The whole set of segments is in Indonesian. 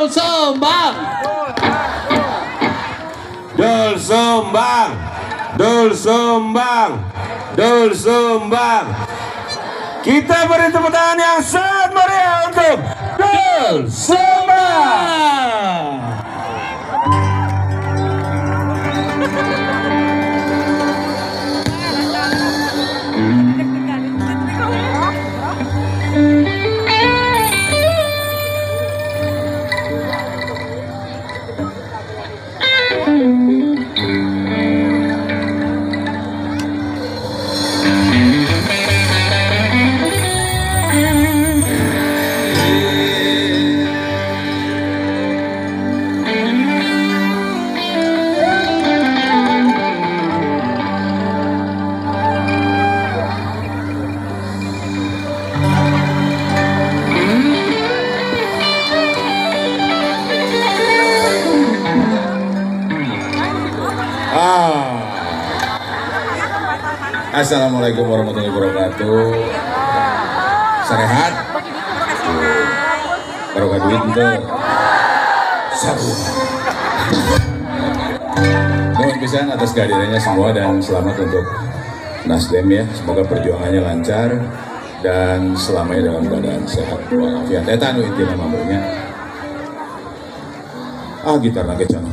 Dol Sembang. Dul Sumbang Dul Sumbang Dul Sumbang Kita beri tepuk tangan yang sangat meriah untuk Dul Sumbang Assalamualaikum warahmatullahi wabarakatuh. Sehat? Barokah duit itu. Sabu. Mohon pisan atas kehadirannya semua dan selamat untuk Nasdem ya. Semoga perjuangannya lancar dan selamanya dalam keadaan sehat walafiat. Eta anu intinya mamanya. Ah gitar lagi can.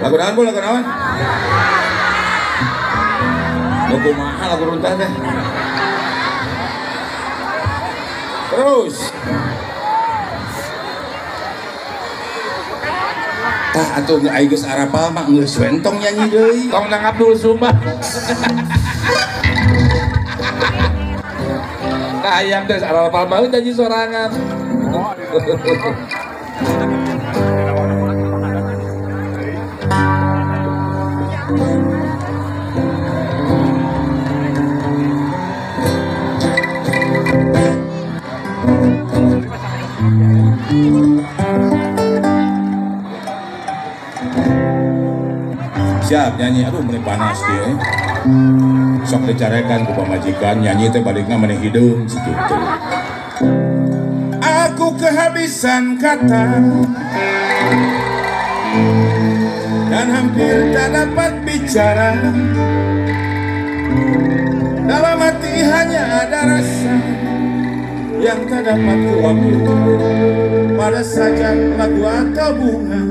Lagu naon bu, lagu naon? Lagu mahal lagu runtah teh. Terus. Tah atuh aing geus arapal mah geus wentong nyanyi deui. Tong nang Abdul Sumbang. Kayang teh arapal mau janji sorangan. Siap nyanyi, aduh mulai panas dia. eh. Sok dicarekan ku pamajikan nyanyi teh balikna meneh hideung segitu. Aku kehabisan kata dan hampir tak dapat bicara. Dalam hati hanya ada rasa yang tak dapat kuambil pada saja lagu atau bunga.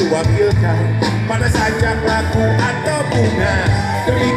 Dapat kuwakilkan Pada sajak lagu atau bunga Demi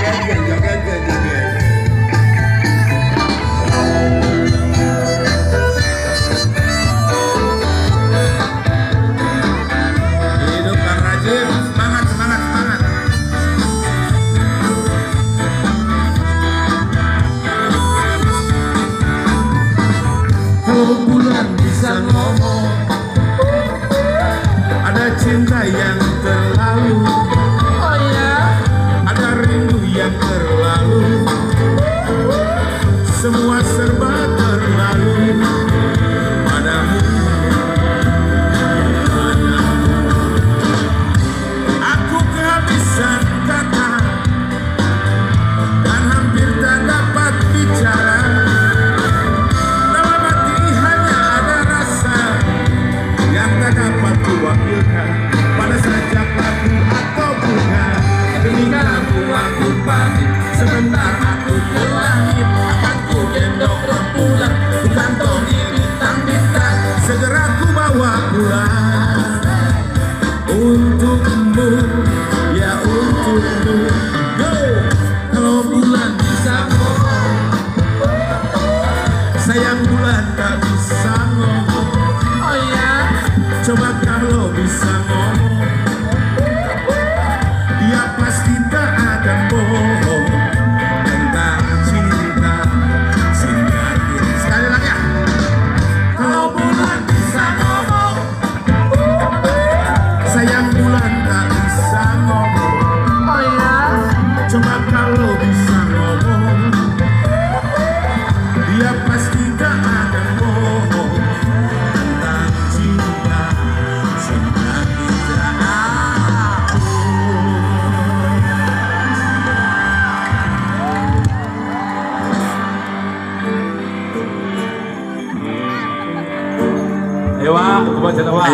Gracias.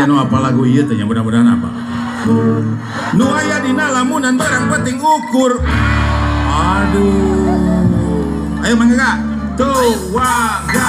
nu apa lagu iya tanya mudah-mudahan apa? Nu aya dina lamunan barang penting ukur. Aduh. Ayo mangga. Tuh waga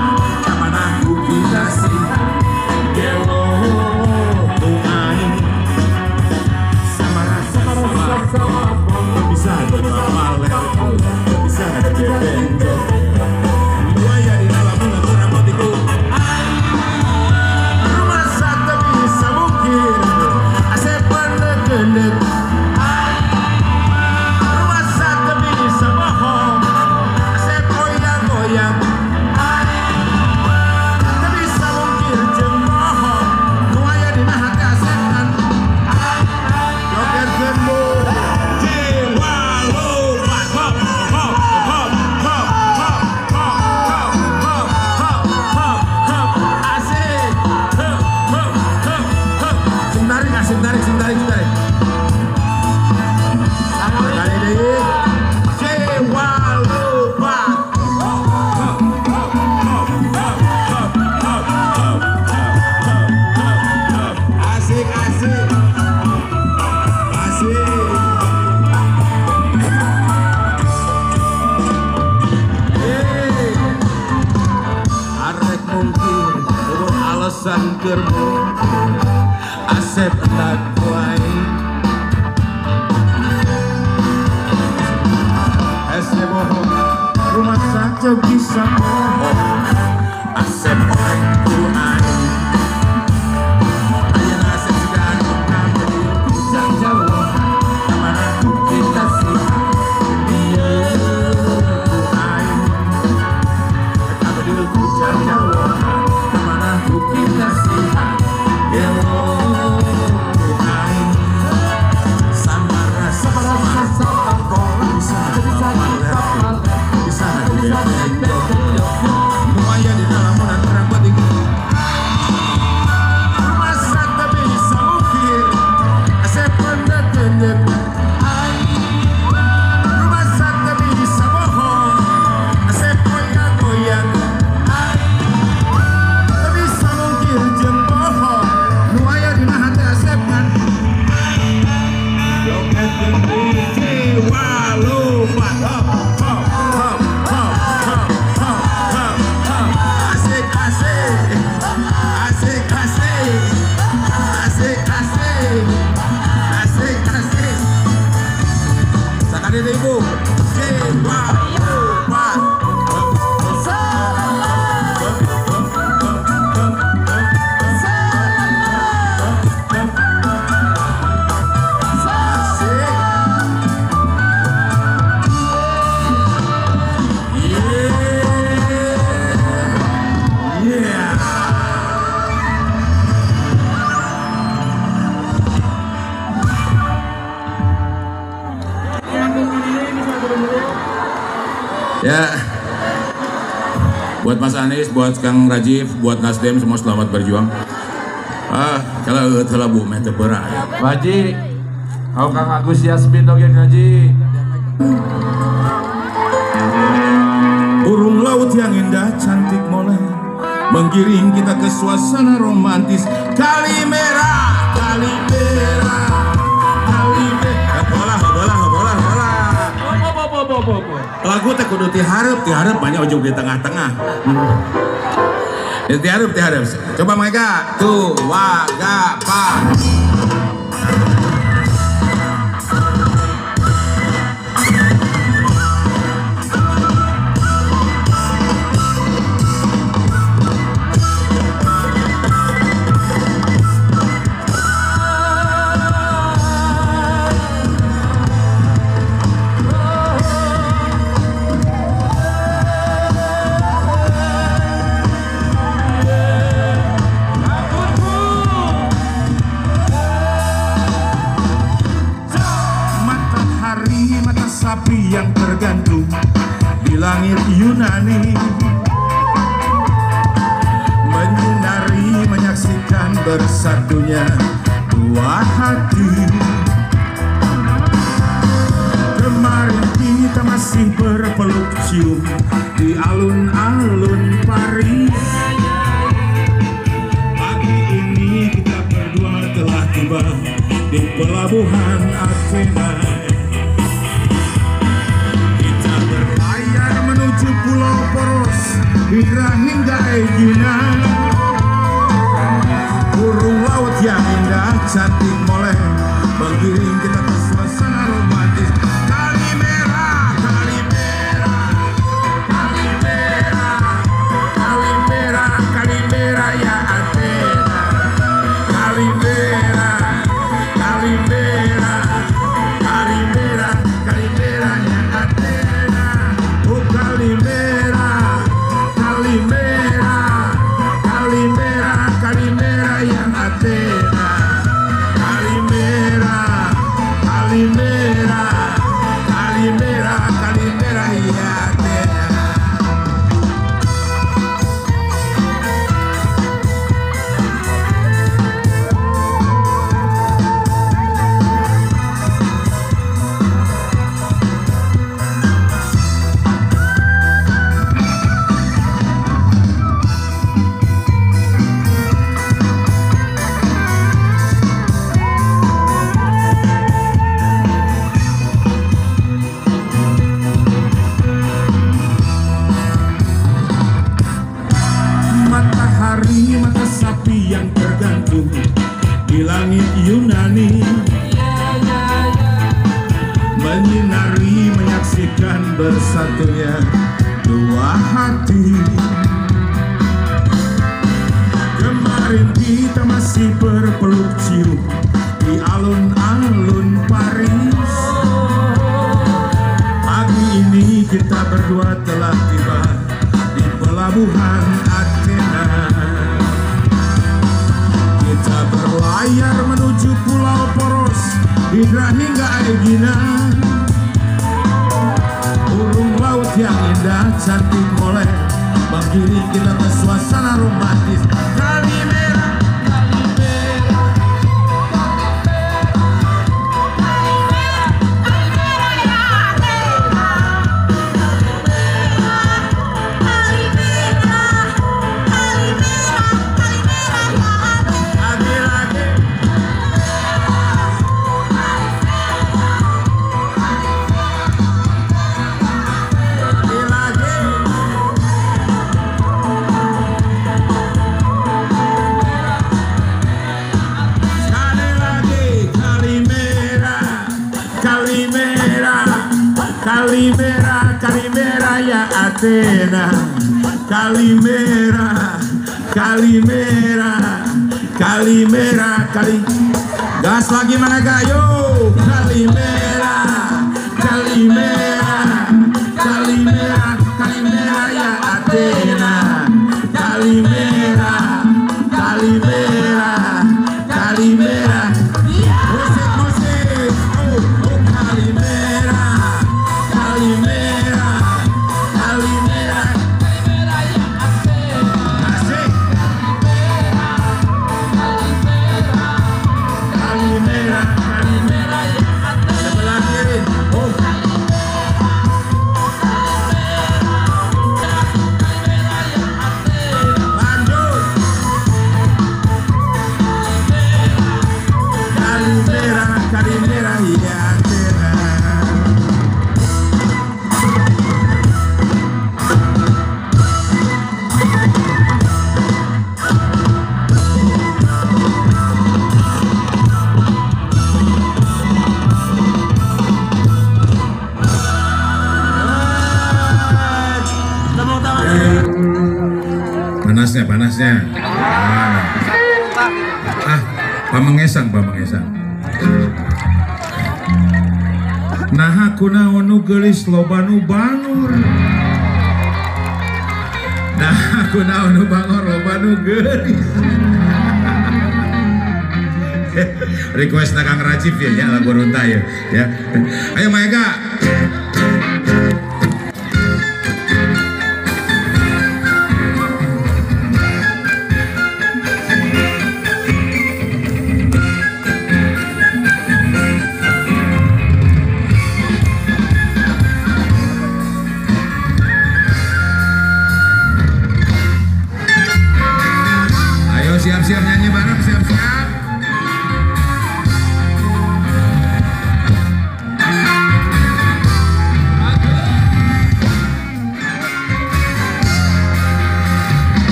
Mas Anies, buat Kang Rajif, buat Nasdem semua selamat berjuang. Ah, kalau telah bu mete berat. Haji, kau Kang Agus Yasmin dong yang ngaji. Burung laut yang indah cantik molek Menggiring kita ke suasana romantis Kali merah, kali merah Lagu teh kudu tiharep, tiharep banyak ujung di tengah-tengah. Hmm. Tiharep, tiharep Coba mereka Tuh, wa, ga, langit Yunani. Menyinari menyaksikan bersatunya dua hati. Kemarin kita masih berpeluk cium di alun-alun Paris. Pagi ini kita berdua telah tiba di pelabuhan Athena Poros Hingga hingga Egina Burung laut yang indah cantik molek Menggiring kita Menyinari menyaksikan bersatunya dua hati. Kemarin kita masih berpeluk cium di alun-alun Paris. Pagi ini kita berdua telah tiba di pelabuhan Athena. Kita berlayar menuju Pulau Poros Ibrahim hingga ada Burung laut yang indah cantik oleh Menggiri kita ke suasana romantis. Ya Athena. Kali merah, kali gas lagi mana gayo? Kali merah, gelis lobanu bangur. nah aku naon Bangor lobanu gelis. Request nakang racif ya, ya lagu runta ya. ya. Ayo Maega.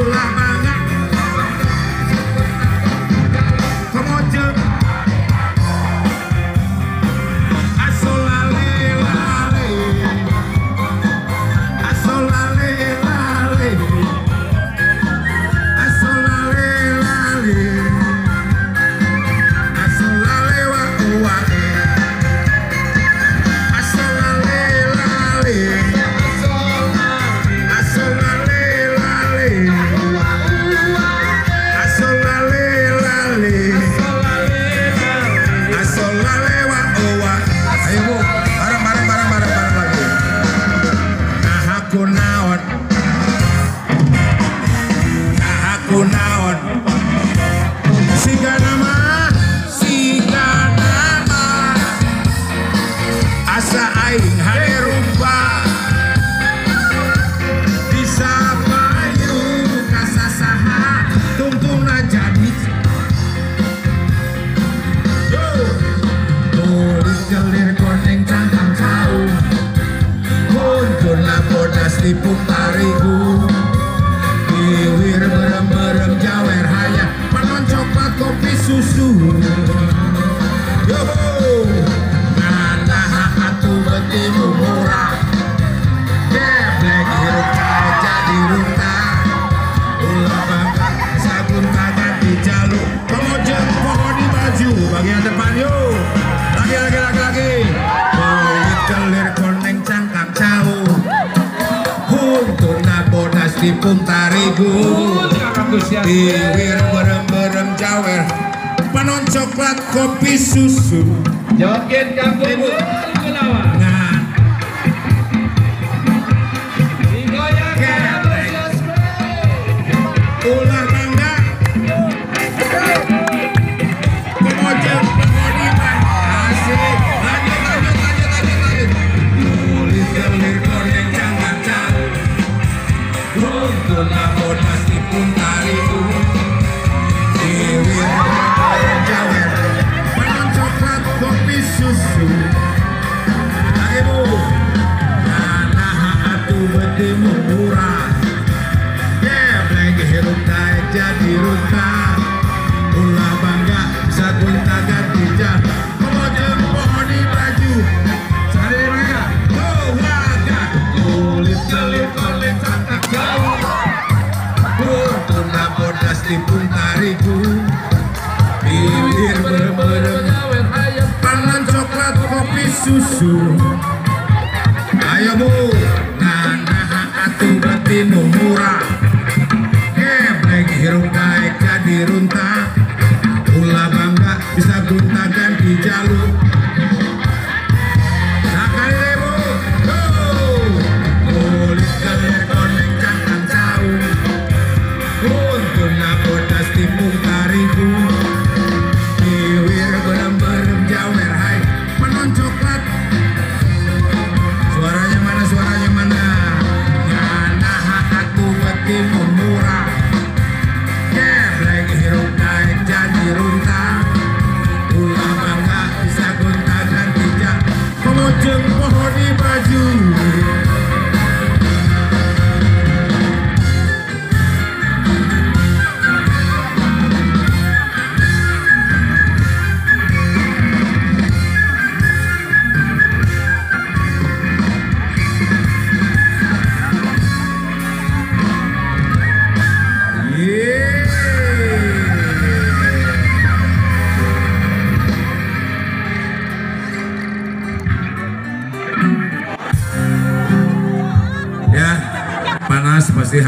Ooh, kopi susu Ayo bu Nah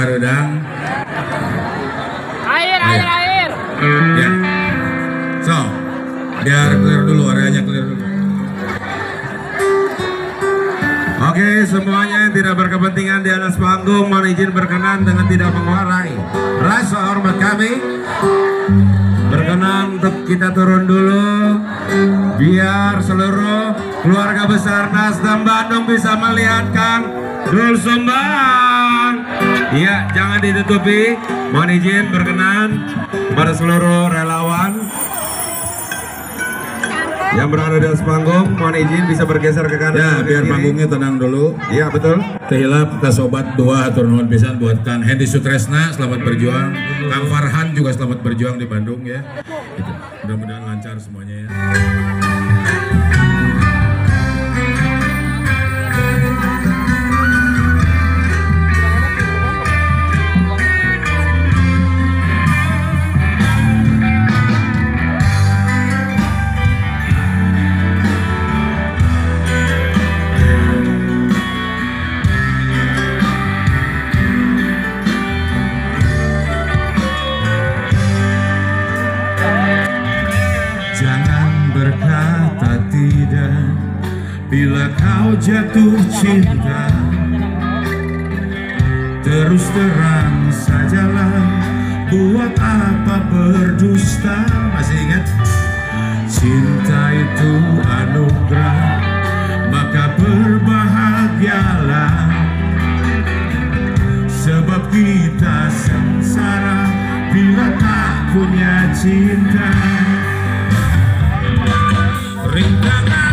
harudang. Air, air, air. Ya. So, biar clear dulu areanya clear dulu. Oke, semuanya yang tidak berkepentingan di atas panggung mohon izin berkenan dengan tidak mengurangi rasa hormat kami. Berkenan untuk kita turun dulu biar seluruh keluarga besar Nasdem Bandung bisa melihatkan Dul Sumbang. Iya, jangan ditutupi. Mohon izin berkenan pada seluruh relawan yang berada di atas panggung. Mohon izin bisa bergeser ke kanan. Ya, biar kiri. panggungnya tenang dulu. Iya betul. Tehilap kita sobat dua atur nuhun pisan buat Kang Hendy Sutresna selamat berjuang. Kang Farhan juga selamat berjuang di Bandung ya. Mudah-mudahan lancar semuanya ya. Bila kau jatuh cinta Terus terang sajalah Buat apa berdusta? Masih ingat? Cinta itu anugerah Maka berbahagialah. Sebab kita sengsara Bila tak punya cinta. Rintangan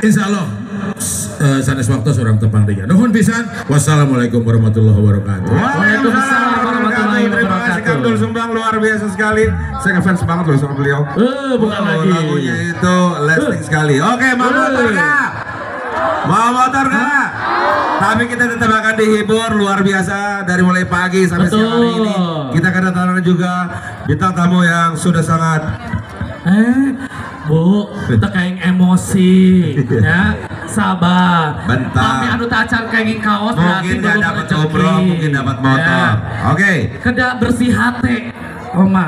Insya Allah eh, sanes waktu seorang tepang tiga. Nuhun pisan. Wassalamualaikum warahmatullahi wabarakatuh. Waalaikumsalam warahmatullahi Terima kasih wabarakatuh. Dul Sumbang luar biasa sekali. Saya ngefans banget loh sama beliau. Eh, bukan Oh, lagi. Lagunya itu lasting sekali. Oke, Eh. nggak? Mau motor nggak? Tapi kita tetap akan dihibur luar biasa dari mulai pagi sampai siang hari ini. Betul. Kita kedatangan juga bintang tamu yang sudah sangat Eh, Bu, tekaing emosi, ya, sabar. Bentar. Tapi anu tacan kayak kaos berarti mungkin nggak belum dapat umroh, mungkin dapat motor. Ya. Oke. Keda bersih hati, Oma.